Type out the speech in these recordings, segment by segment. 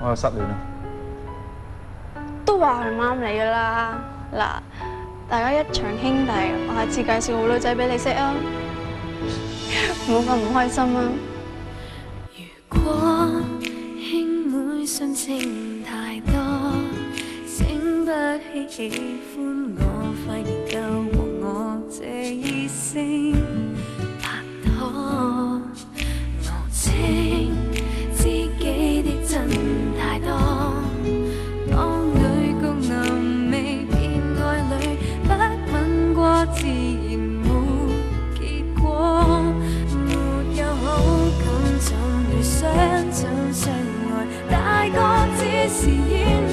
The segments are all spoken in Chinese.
我又失戀啦。都话唔啱你噶啦，嗱，大家一场兄弟，我下次介绍好女仔俾你识啊，唔好咁唔开心啊。如果兄妹信情太多，请不起喜欢我，快而够和我这一生。想相爱，大概只是演。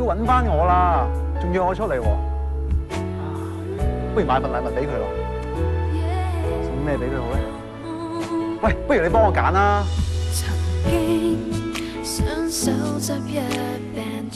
要揾翻我啦，仲约我出嚟喎。不如买份礼物俾佢咯，送咩俾佢好咧？喂，不如你帮我拣啦。曾经想手执一柄，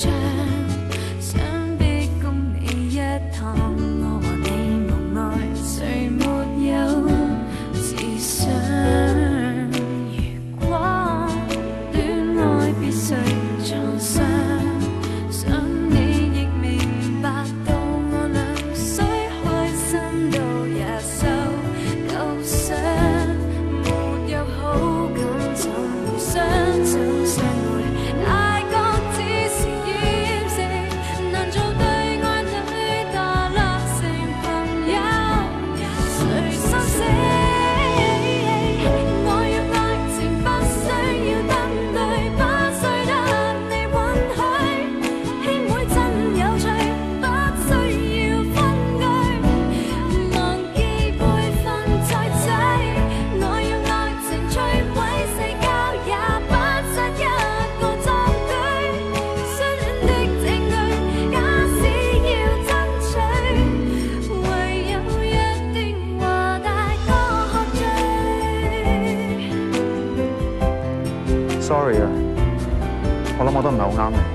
Sorry 啊，我谂我都唔系好啱你。